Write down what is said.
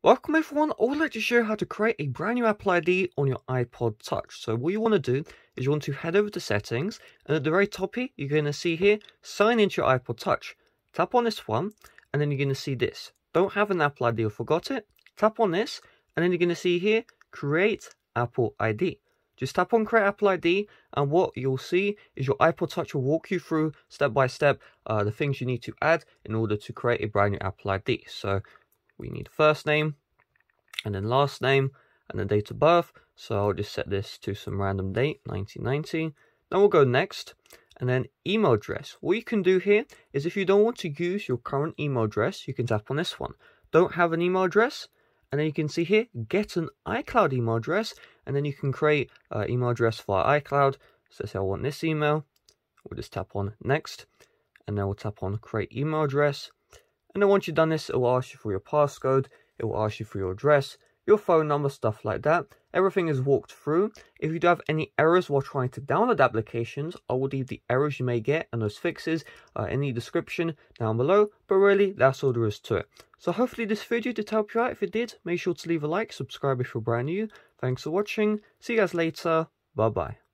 Welcome everyone, I would like to show you how to create a brand new Apple ID on your iPod Touch. So what you want to do is you want to head over to settings and at the very top here you're going to see here sign into your iPod Touch. Tap on this one and then you're going to see this. Don't have an Apple ID or forgot it? Tap on this and then you're going to see here create Apple ID. Just tap on create Apple ID and what you'll see is your iPod Touch will walk you through step by step uh, the things you need to add in order to create a brand new Apple ID. So we need first name and then last name and then date of birth. So I'll just set this to some random date, 1990. Then we'll go next and then email address. What you can do here is if you don't want to use your current email address, you can tap on this one. Don't have an email address? And then you can see here, get an iCloud email address. And then you can create an email address via iCloud. So say I want this email. We'll just tap on next. And then we'll tap on create email address. And then once you've done this, it will ask you for your passcode, it will ask you for your address, your phone number, stuff like that. Everything is walked through. If you do have any errors while trying to download applications, I will leave the errors you may get and those fixes uh, in the description down below. But really, that's all there is to it. So hopefully this video did help you out. If it did, make sure to leave a like, subscribe if you're brand new. Thanks for watching. See you guys later. Bye bye.